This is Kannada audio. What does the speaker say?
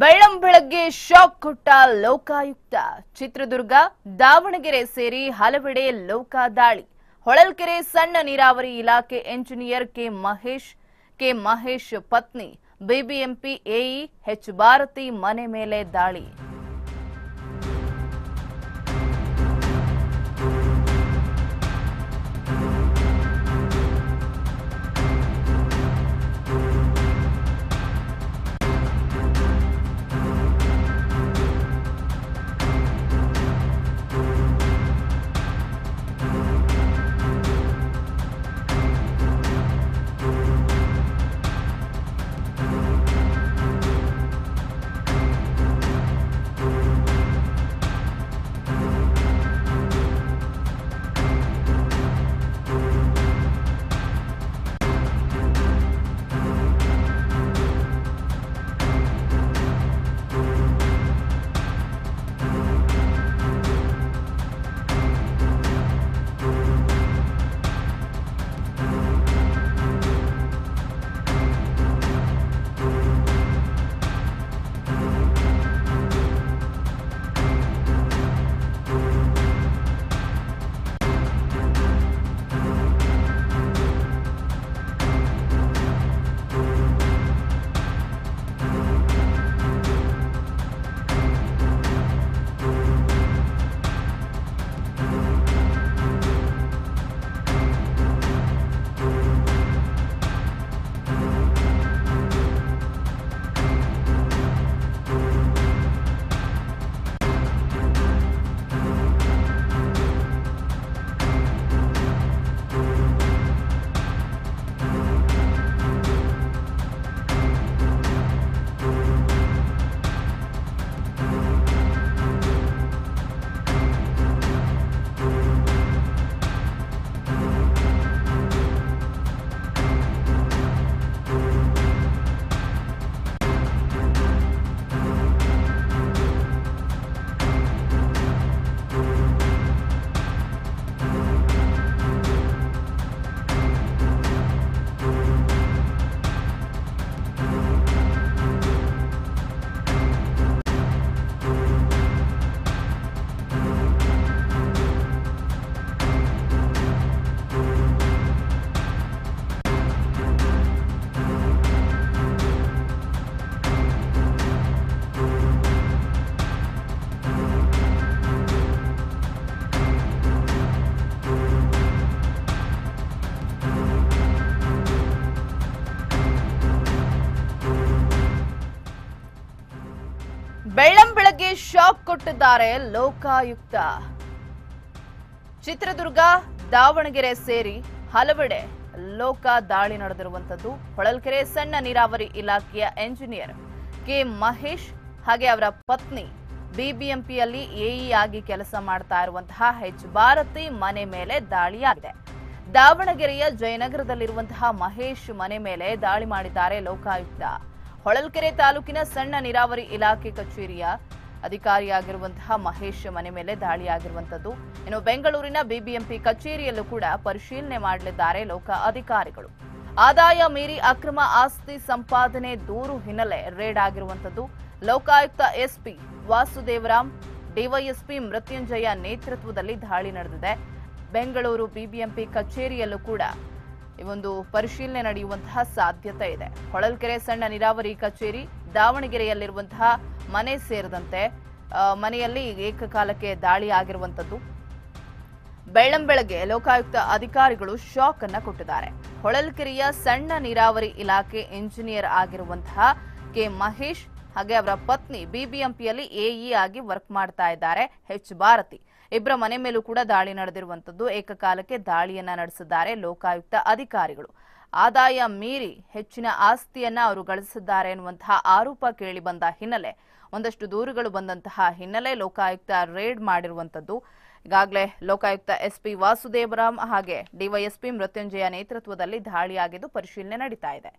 ಬೆಳ್ಳಂ ಬೆಳಗ್ಗೆ ಶಾಕ್ ಕೊಟ್ಟ ಲೋಕಾಯುಕ್ತ. ಚಿತ್ರದುರ್ಗ, ದಾವಣಗೆರೆ ಸೇರಿ ಹಲವೆಡೆ ಲೋಕ ದಾಳಿ. ಹೊಳಲ್ಕೆರೆ ಸಣ್ಣ ನೀರಾವರಿ ಇಲಾಖೆ engineer K Mahesh K Mahesh ಪತ್ನಿ, ಬಿಬಿಎಂಪಿ ಎಇ, ಎಚ್ ಭಾರತಿ ಮನೆ ಮೇಲೆ ದಾಳಿ. ಬೆಳ್ಳಂ ಬೆಳಗ್ಗೆ ಶಾಕ್ ಕೊಟ್ಟಿದ್ದಾರೆ ಲೋಕಾಯುಕ್ತ. ಚಿತ್ರದುರ್ಗ, ದಾವಣಗೆರೆ ಸೇರಿ ಹಲವೆಡೆ ಲೋಕ ದಾಳಿ ನಡೆದಿರುವಂತದ್ದು ಹೊಳಲ್ಕೆರೆ ಸಣ್ಣ ನೀರಾವರಿ ಇಲಾಖೆಯ ಎಂಜಿನಿಯರ್ ಕೆ ಮಹೇಶ್ ಹಾಗೆ ಅವರ ಪತ್ನಿ ಬಿಬಿಎಂಪಿಯಲ್ಲಿ ಎಇ ಆಗಿ ಕೆಲಸ ಮಾಡ್ತಾ ಇರುವಂತಹ ಹೆಚ್ ಭಾರತಿ ಮನೆ ಮೇಲೆ ದಾಳಿಯಾಗಿದೆ. ದಾವಣಗೆರೆಯ ಜಯನಗರದಲ್ಲಿರುವಂತಹ ಮಹೇಶ್ ಮನೆ ಮೇಲೆ ದಾಳಿ ಮಾಡಿದ್ದಾರೆ ಲೋಕಾಯುಕ್ತ. ಹೊಳಲ್ಕೆರೆ ತಾಲೂಕಿನ ಸಣ್ಣ ನೀರಾವರಿ ಇಲಾಖೆ ಕಚೇರಿಯ ಅಧಿಕಾರಿಯಾಗಿರುವಂತಹ ಮಹೇಶ್ ಮನೆ ಮೇಲೆ ದಾಳಿಯಾಗಿರುವಂತದ್ದು ಇನ್ನು ಬೆಂಗಳೂರಿನ ಬಿಬಿಎಂಪಿ ಕಚೇರಿಯಲ್ಲೂ ಕೂಡ ಪರಿಶೀಲನೆ ಮಾಡಲಿದ್ದಾರೆ ಲೋಕ ಅಧಿಕಾರಿಗಳು. ಆದಾಯ ಮೀರಿ ಅಕ್ರಮ ಆಸ್ತಿ ಸಂಪಾದನೆ ದೂರು ಹಿನ್ನೆಲೆ ರೇಡ್ ಆಗಿರುವಂತದ್ದು ಲೋಕಾಯುಕ್ತ ಎಸ್ಪಿ ವಾಸುದೇವರಾಮ್, ಡಿವೈಎಸ್ಪಿ ಮೃತ್ಯುಂಜಯ ನೇತೃತ್ವದಲ್ಲಿ ದಾಳಿ ನಡೆದಿದೆ. ಬೆಂಗಳೂರು ಬಿಬಿಎಂಪಿ ಕಚೇರಿಯಲ್ಲೂ ಕೂಡ ಒಂದು ಪರಿಶೀಲನೆ ನಡೆಯುವಂತಹ ಸಾಧ್ಯತೆ ಇದೆ. ಹೊಳಲ್ಕೆರೆ ಸಣ್ಣ ನೀರಾವರಿ ಕಚೇರಿ, ದಾವಣಗೆರೆಯಲ್ಲಿರುವಂತಹ ಮನೆ ಸೇರಿದಂತೆ ಮನೆಯಲ್ಲಿ ಏಕಕಾಲಕ್ಕೆ ದಾಳಿ ಆಗಿರುವಂತದ್ದು ಬೆಳ್ಳಂಬೆಳಗ್ಗೆ ಲೋಕಾಯುಕ್ತ ಅಧಿಕಾರಿಗಳು ಶಾಕ್ ಅನ್ನ ಕೊಟ್ಟಿದ್ದಾರೆ. ಹೊಳಲ್ಕೆರೆಯ ಸಣ್ಣ ನೀರಾವರಿ ಇಲಾಖೆ ಇಂಜಿನಿಯರ್ ಆಗಿರುವಂತಹ ಕೆ ಮಹೇಶ್, ಹಾಗೆ ಅವರ ಪತ್ನಿ ಬಿಬಿಎಂಪಿಯಲ್ಲಿ ಎಇ ಆಗಿ ವರ್ಕ್ ಮಾಡ್ತಾ ಇದ್ದಾರೆ. ಎಚ್ ಭಾರತಿ. ಇಬ್ಬರ ಮನೆ ಮೇಲೂ ಕೂಡ ದಾಳಿ ನಡೆದಿರುವಂತದ್ದು ಏಕಕಾಲಕ್ಕೆ ದಾಳಿಯನ್ನ ನಡೆಸಿದ್ದಾರೆ ಲೋಕಾಯುಕ್ತ ಅಧಿಕಾರಿಗಳು. ಆದಾಯ ಮೀರಿ ಹೆಚ್ಚಿನ ಆಸ್ತಿಯನ್ನ ಅವರು ಗಳಿಸಿದ್ದಾರೆ ಎನ್ನುವಂತಹ ಆರೋಪ ಕೇಳಿ ಬಂದ ಹಿನ್ನೆಲೆ, ಒಂದಷ್ಟು ದೂರುಗಳು ಬಂದಂತಹ ಹಿನ್ನೆಲೆ ಲೋಕಾಯುಕ್ತ ರೇಡ್ ಮಾಡಿರುವಂತದ್ದು ಈಗಾಗಲೇ ಲೋಕಾಯುಕ್ತ ಎಸ್ಪಿ ವಾಸುದೇವರಾಮ್ ಹಾಗೆ ಡಿವೈಎಸ್ಪಿ ಮೃತ್ಯುಂಜಯ ನೇತೃತ್ವದಲ್ಲಿ ದಾಳಿಯಾಗಿದ್ದು ಪರಿಶೀಲನೆ ನಡೀತಾ ಇದೆ.